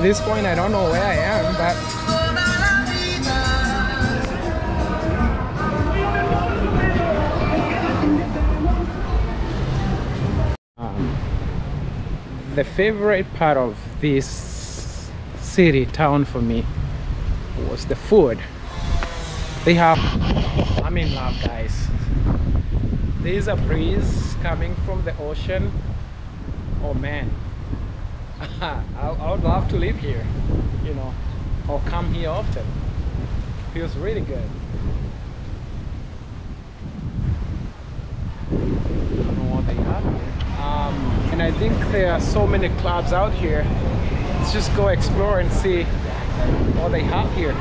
At this point, I don't know where I am, but um, the favorite part of this city town for me was the food. They have i'm in love guys. There's a breeze coming from the ocean. Oh man I, I would love to live here you know or come here often. Feels really good. I don't know what they have here. Um, and I think there are so many clubs out here. Let's just go explore and see what they have here.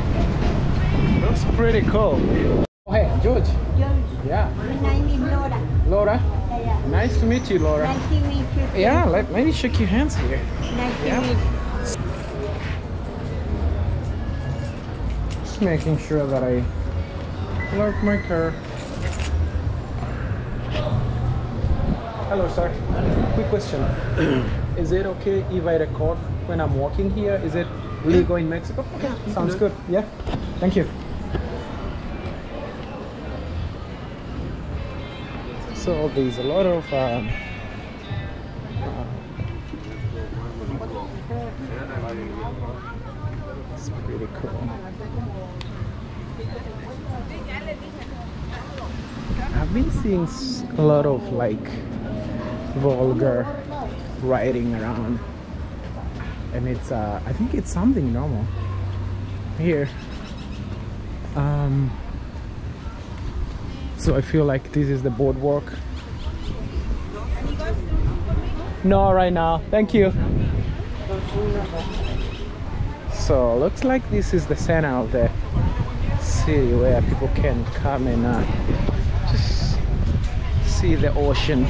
Looks pretty cool Oh, hey George. George, yeah. My name is Laura. Laura? Yeah, yeah. nice to meet you Laura. Nice to meet you. too. yeah let, let me shake your hands here. Nice to meet you. just making sure that I lock my car. Hello sir. Quick question. Is it okay if I record when I'm walking here? Is it legal in Mexico? Okay sounds good. Yeah. Thank you so there's a lot of um, it's pretty cool. I've been seeing a lot of like vulgar writing around. And it's uh I think it's something normal. Here. Um so I feel like this is the boardwalk. No right now. Thank you. So looks like this is the center of the city where people can come and uh, just see the ocean.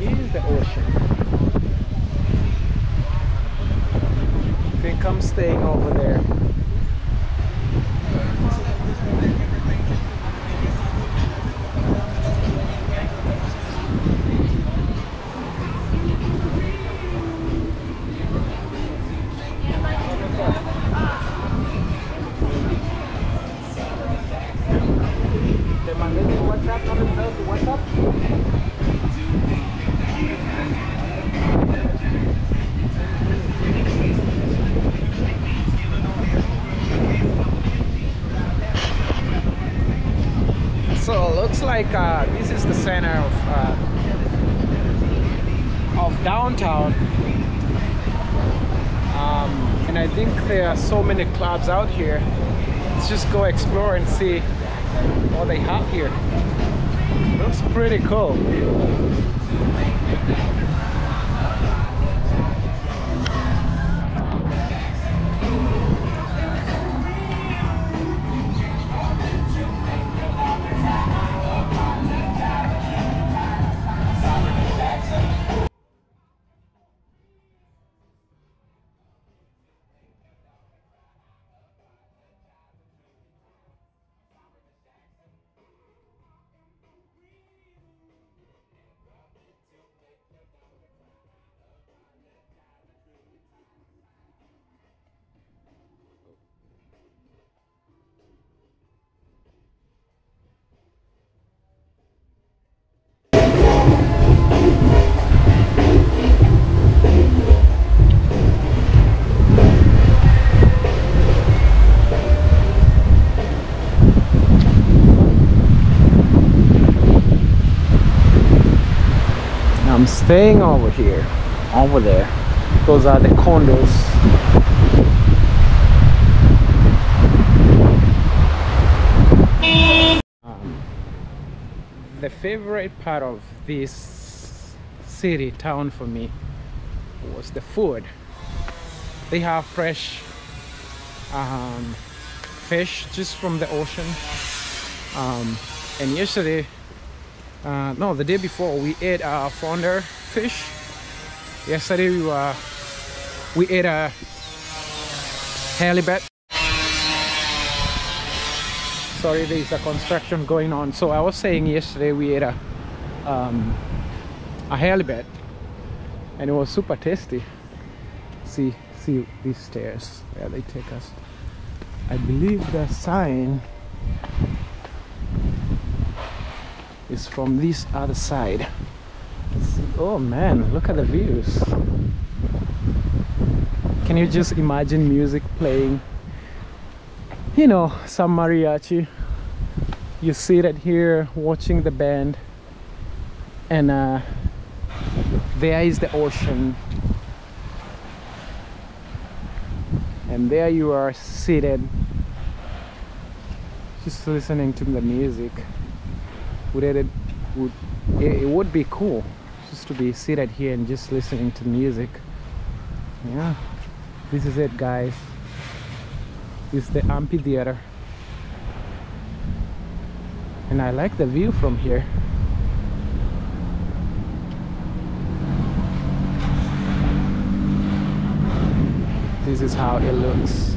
Here's the ocean I think Staying over there downtown, um, and I think there are so many clubs out here. Let's just go explore and see what they have here. Looks pretty cool. I'm staying over here, over there. Those are the condos. Um, the favorite part of this city town for me was the food. They have fresh um, fish just from the ocean. Um, and yesterday uh, no the day before we ate a flounder fish. Yesterday we were we ate a halibut. Sorry there's a construction going on. So i was saying yesterday we ate a um, a halibut and it was super tasty. See see these stairs. Where they take us. I believe the sign is from this other side. Oh man look at the views. Can you just imagine music playing? You know some mariachi. You seated here watching the band. And uh, there is the ocean. And there you are seated just listening to the music would it would it, it would be cool just to be seated here and just listening to music. Yeah. This is it guys. This is the amphitheater. And I like the view from here. This is how it looks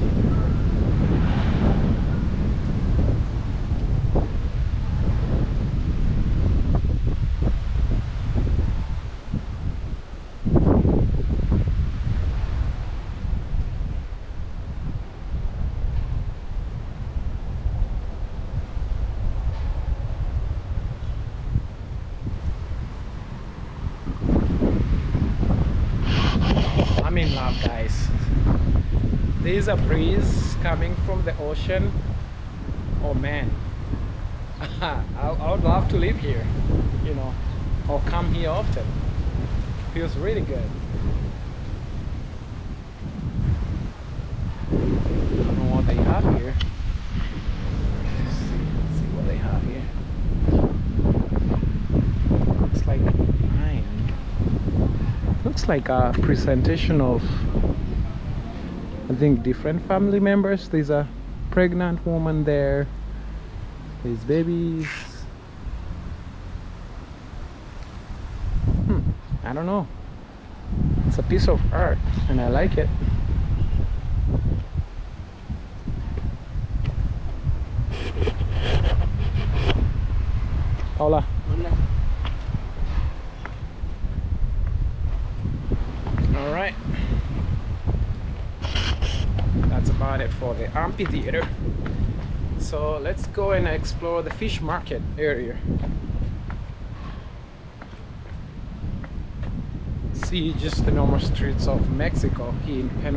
Love guys. There's a breeze coming from the ocean. Oh man. I, I would love to live here you know. Or come here often. Feels really good. I don't know what they have here Let's see, let's see what they have here looks like pine looks like a presentation of I think different family members. There's a pregnant woman there. There's babies. Hmm, I don't know. It's a piece of art and I like it. All right it for the amphitheater. So let's go and explore the fish market area. See just the normal streets of Mexico here in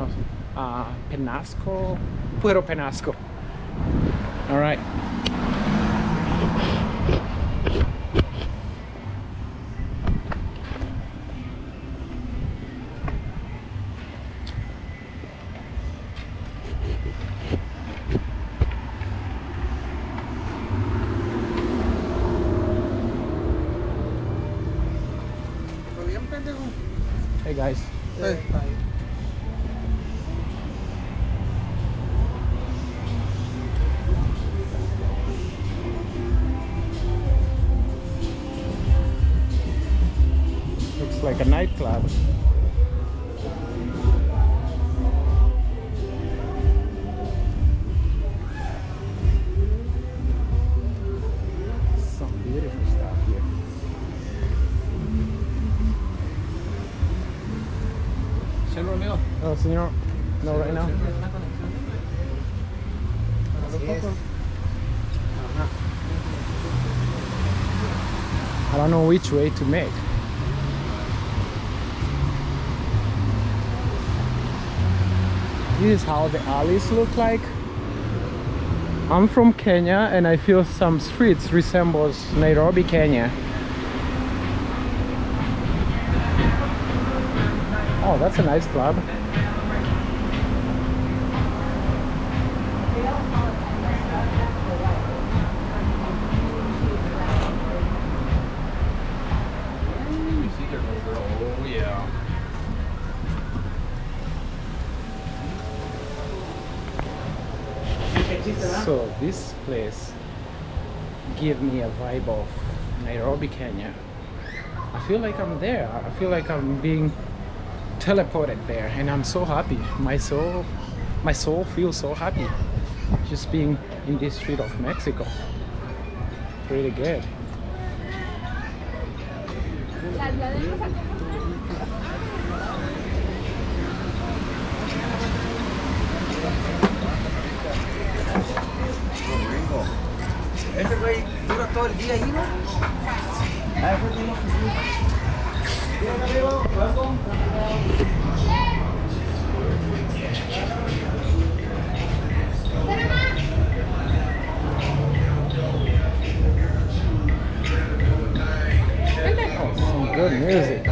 uh, Penasco Puerto Penasco. All right like a nightclub some beautiful stuff here Señor Romeo. oh señor no right now Así es. I don't know which way to make. This is how the alleys look like. I'm from Kenya and I feel some streets resembles Nairobi, Kenya. Oh, that's a nice club. So this place gave me a vibe of Nairobi, Kenya. I feel like I'm there. I feel like I'm being teleported there and I'm so happy. My soul my soul feels so happy just being in this street of Mexico. Really good. Ese güey dura todo el día ahí, ¿no? Amigo, welcome. Oh, some good music.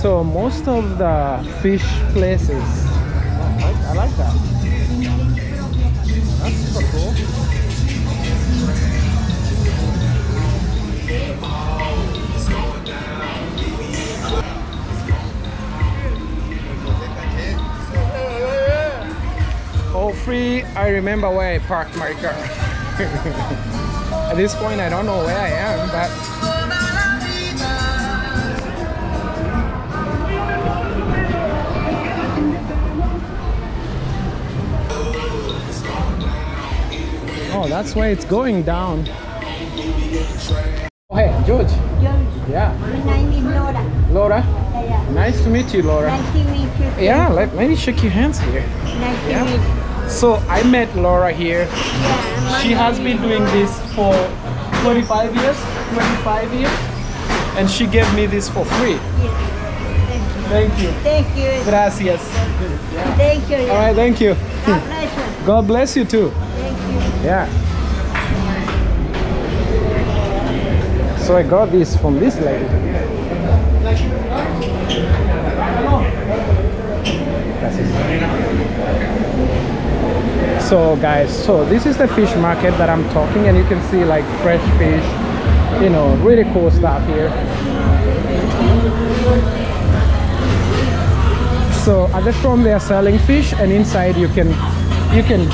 So most of the fish places, I remember where I parked my car. At this point, I don't know where I am, but oh, that's why it's going down. Oh, hey, George. George, Yeah, my name is Laura. Laura. Yeah. Nice to meet you, Laura. Nice to meet you. Yeah, let, let me shake your hands here. Nice to Yeah. So I met Laura here. Yeah, She has been doing this for 25 years. 25 years. And she gave me this for free. Yeah. Thank you. Thank you. Gracias. Thank you. All right, thank you. God bless you. God bless you too. Thank you. Yeah. So I got this from this lady. So guys, so this is the fish market that I'm talking and you can see like fresh fish, you know, really cool stuff here. So at the front they are selling fish and inside you can you can